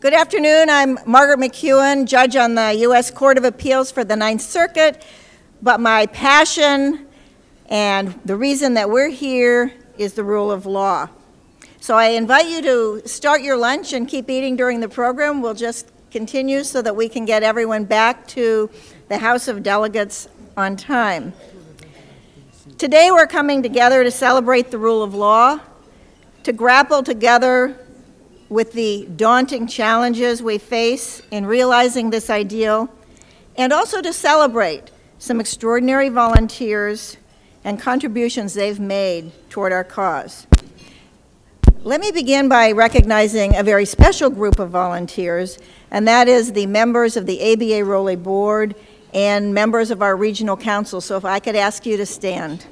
Good afternoon. I'm Margaret McKeown, judge on the U.S. Court of Appeals for the Ninth Circuit. But my passion and the reason that we're here is the rule of law. So I invite you to start your lunch and keep eating during the program. We'll just continue so that we can get everyone back to the House of Delegates on time. Today we're coming together to celebrate the rule of law, to grapple together with the daunting challenges we face in realizing this ideal, and also to celebrate some extraordinary volunteers and contributions they've made toward our cause. Let me begin by recognizing a very special group of volunteers, and that is the members of the ABA ROLI Board and members of our regional council. So if I could ask you to stand.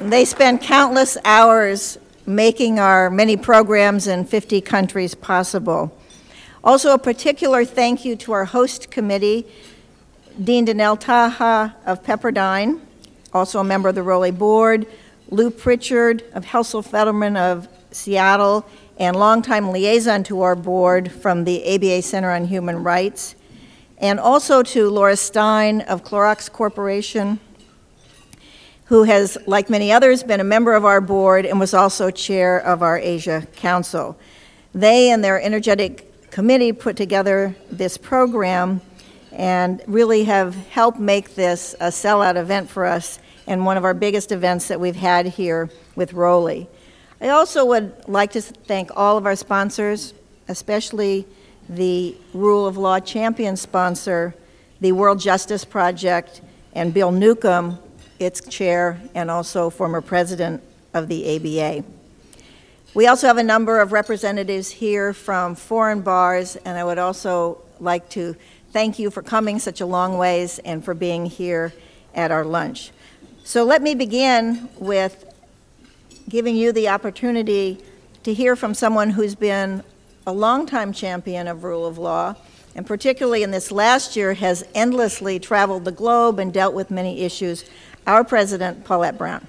They spend countless hours making our many programs in 50 countries possible. Also, a particular thank you to our host committee, Dean Deanell Tacha of Pepperdine, also a member of the ROLI Board, Lou Pritchard of Helsell Fetterman of Seattle, and longtime liaison to our board from the ABA Center on Human Rights, and also to Laura Stein of Clorox Corporation, who has, like many others, been a member of our board and was also chair of our Asia Council. They and their energetic committee put together this program and really have helped make this a sellout event for us and one of our biggest events that we've had here with ROLI. I also would like to thank all of our sponsors, especially the Rule of Law Champion sponsor, the World Justice Project, and Bill Neukom, its chair and also former president of the ABA. We also have a number of representatives here from foreign bars, and I would also like to thank you for coming such a long ways and for being here at our lunch. So let me begin with giving you the opportunity to hear from someone who's been a longtime champion of rule of law, and particularly in this last year has endlessly traveled the globe and dealt with many issues our president, Paulette Brown.